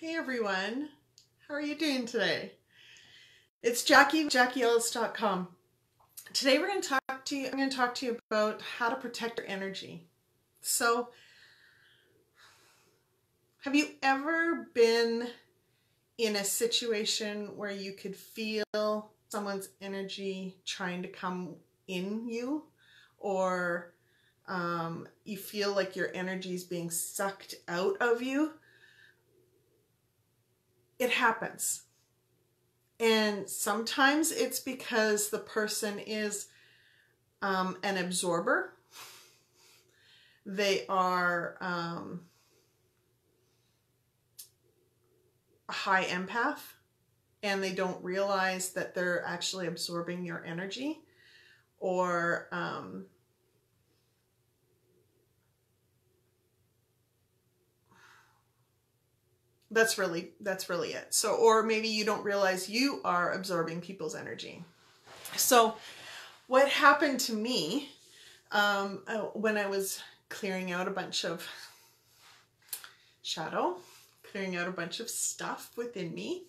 Hey everyone, how are you doing today? It's Jacquie, JacquieEllis.com. Today we're going to talk to you, I'm going to talk to you about how to protect your energy. So, have you ever been in a situation where you could feel someone's energy trying to come in you or um, you feel like your energy is being sucked out of you? It happens. And sometimes it's because the person is um, an absorber. They are um, a high empath and they don't realize that they're actually absorbing your energy or um, that's really that's really it. So or maybe you don't realize you are absorbing people's energy. So what happened to me um, uh, when i was clearing out a bunch of shadow clearing out a bunch of stuff within me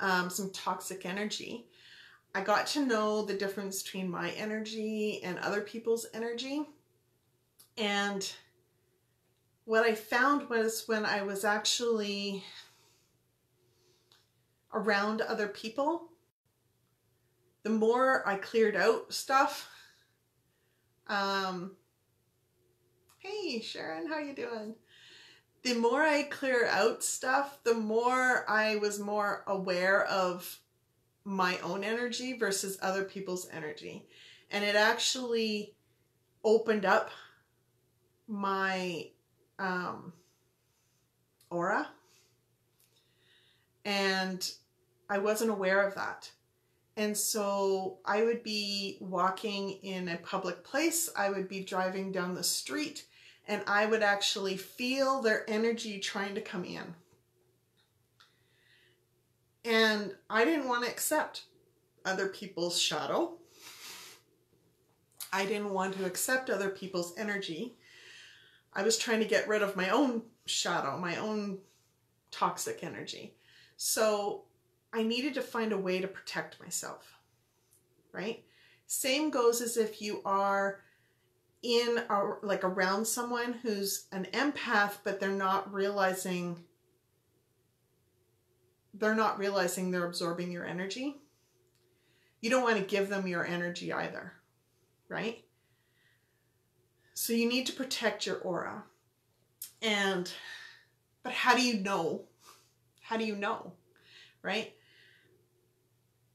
um, some toxic energy i got to know the difference between my energy and other people's energy. And what I found was when I was actually around other people, the more I cleared out stuff, um, hey Sharon, how you doing? The more I clear out stuff, the more I was more aware of my own energy versus other people's energy. And it actually opened up my um, aura. And I wasn't aware of that. And so I would be walking in a public place, I would be driving down the street, and I would actually feel their energy trying to come in. And I didn't want to accept other people's shadow. I didn't want to accept other people's energy. I was trying to get rid of my own shadow, my own toxic energy. So I needed to find a way to protect myself, right? Same goes as if you are in or like around someone who's an empath, but they're not realizing they're not realizing they're absorbing your energy. You don't want to give them your energy either, right? So you need to protect your aura. And, but how do you know? How do you know? Right?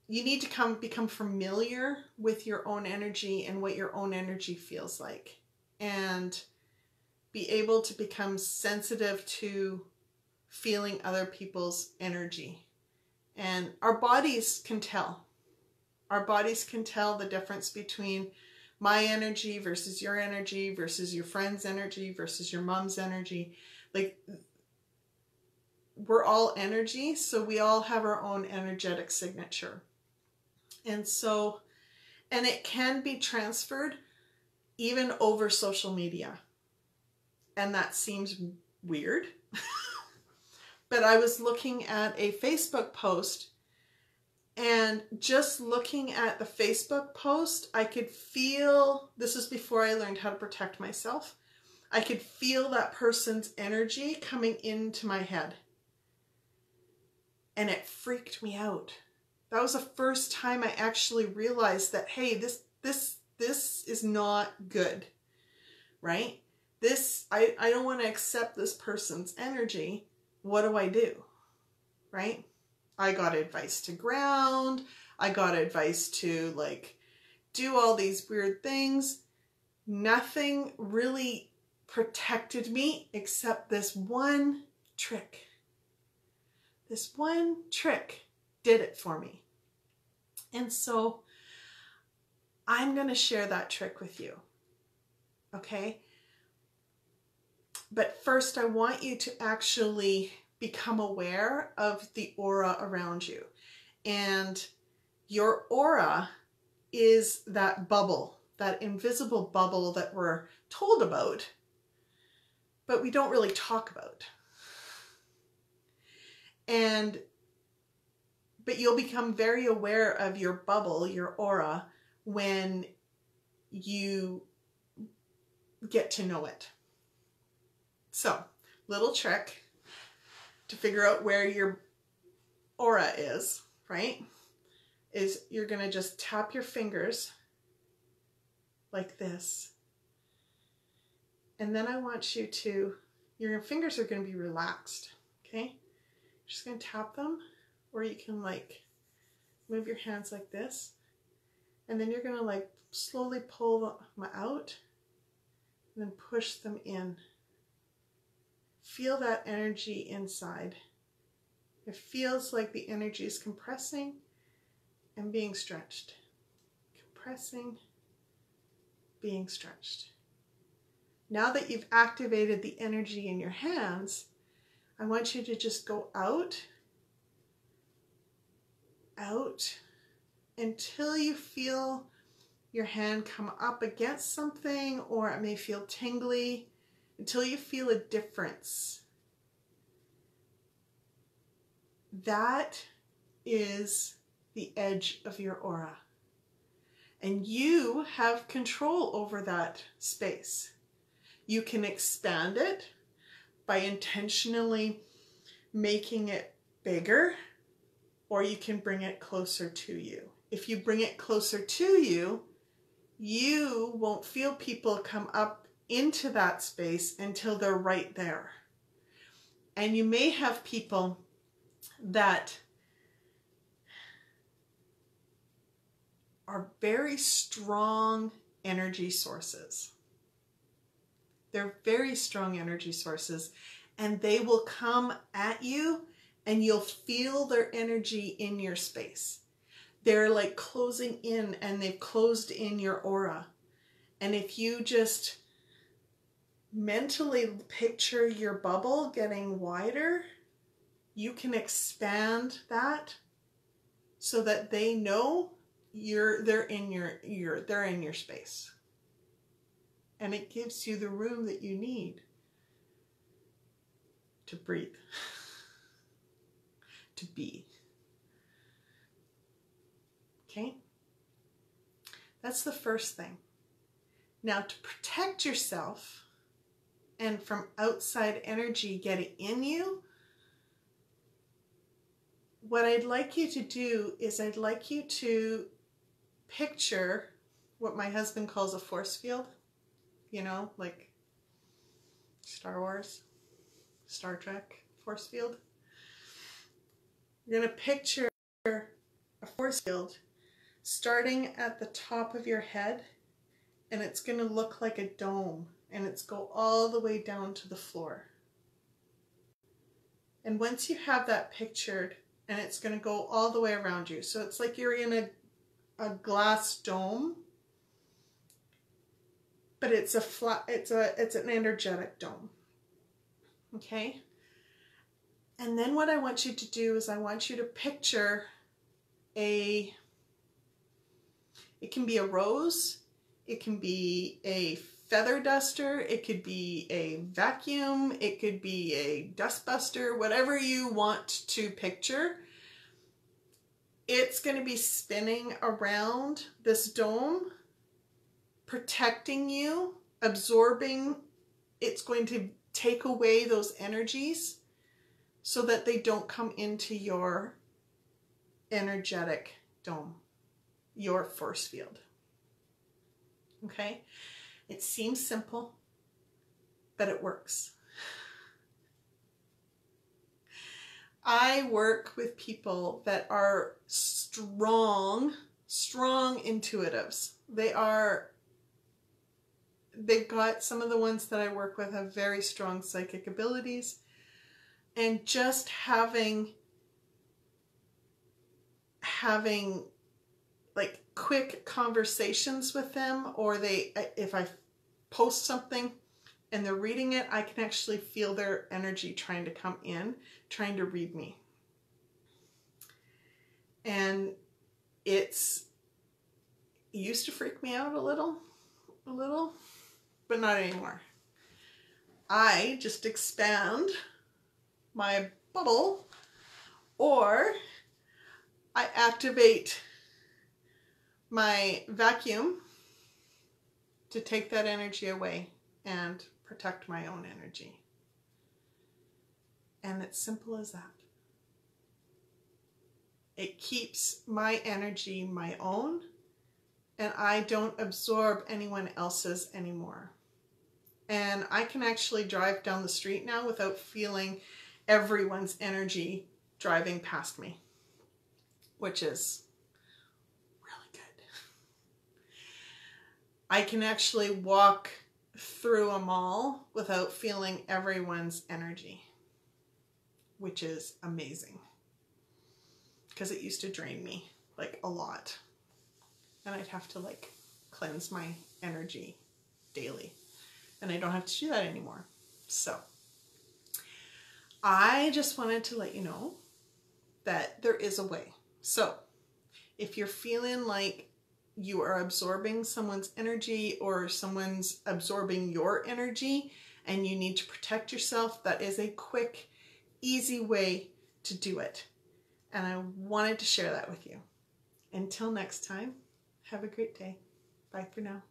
You need to come become familiar with your own energy and what your own energy feels like. And be able to become sensitive to feeling other people's energy. And our bodies can tell. Our bodies can tell the difference between my energy versus your energy versus your friend's energy versus your mom's energy. Like we're all energy, so we all have our own energetic signature. And so, and it can be transferred even over social media. And that seems weird. but I was looking at a Facebook post and just looking at the Facebook post, I could feel, this is before I learned how to protect myself, I could feel that person's energy coming into my head. And it freaked me out. That was the first time I actually realized that, hey, this, this, this is not good, right? This, I, I don't want to accept this person's energy. What do I do, right? I got advice to ground. I got advice to like do all these weird things. Nothing really protected me except this one trick. This one trick did it for me. And so I'm going to share that trick with you. Okay? But first, I want you to actually become aware of the aura around you. And your aura is that bubble, that invisible bubble that we're told about, but we don't really talk about. And but you'll become very aware of your bubble, your aura, when you get to know it. So, little trick to figure out where your aura is, right? Is you're going to just tap your fingers like this. And then I want you to, your fingers are going to be relaxed, okay? Just to tap them, or you can like move your hands like this. And then you're going to like slowly pull them out and then push them in. Feel that energy inside. It feels like the energy is compressing and being stretched. Compressing, being stretched. Now that you've activated the energy in your hands, I want you to just go out, out, until you feel your hand come up against something or it may feel tingly, until you feel a difference that is the edge of your aura. And you have control over that space. You can expand it by intentionally making it bigger, or you can bring it closer to you. If you bring it closer to you, you won't feel people come up into that space until they're right there. And you may have people that are very strong energy sources. They're very strong energy sources and they will come at you and you'll feel their energy in your space. They're like closing in and they've closed in your aura. And if you just mentally picture your bubble getting wider, you can expand that so that they know you're they're in your your they're in your space. And it gives you the room that you need to breathe to be. Okay? That's the first thing. Now to protect yourself and from outside energy getting in you what I'd like you to do is I'd like you to picture what my husband calls a force field, you know, like Star Wars, Star Trek force field. You're going to picture a force field starting at the top of your head and it's going to look like a dome and it's go all the way down to the floor. And once you have that pictured, and it's going to go all the way around you. So it's like you're in a, a glass dome, but it's a flat, it's a, it's an energetic dome. Okay. And then what I want you to do is I want you to picture a, it can be a rose, it can be a feather duster, it could be a vacuum, it could be a dustbuster, whatever you want to picture. It's going to be spinning around this dome, protecting you, absorbing. It's going to take away those energies so that they don't come into your energetic dome, your force field. Okay? It seems simple, but it works. I work with people that are strong, strong intuitives. They are, they've got some of the ones that I work with have very strong psychic abilities. And just having, having like quick conversations with them or they uh, if I post something and they're reading it, I can actually feel their energy trying to come in, trying to read me. And it's it used to freak me out a little, a little, but not anymore. I just expand my bubble Or I activate my vacuum to take that energy away and protect my own energy. And it's simple as that. It keeps my energy my own and I don't absorb anyone else's anymore. And I can actually drive down the street now without feeling everyone's energy driving past me, which is really good. I can actually walk through a mall without feeling everyone's energy, which is amazing because it used to drain me like a lot. And I'd have to like cleanse my energy daily. And I don't have to do that anymore. So I just wanted to let you know that there is a way. So if you're feeling like you are absorbing someone's energy or someone's absorbing your energy and you need to protect yourself, that is a quick, easy way to do it and I wanted to share that with you. Until next time, have a great day. Bye for now.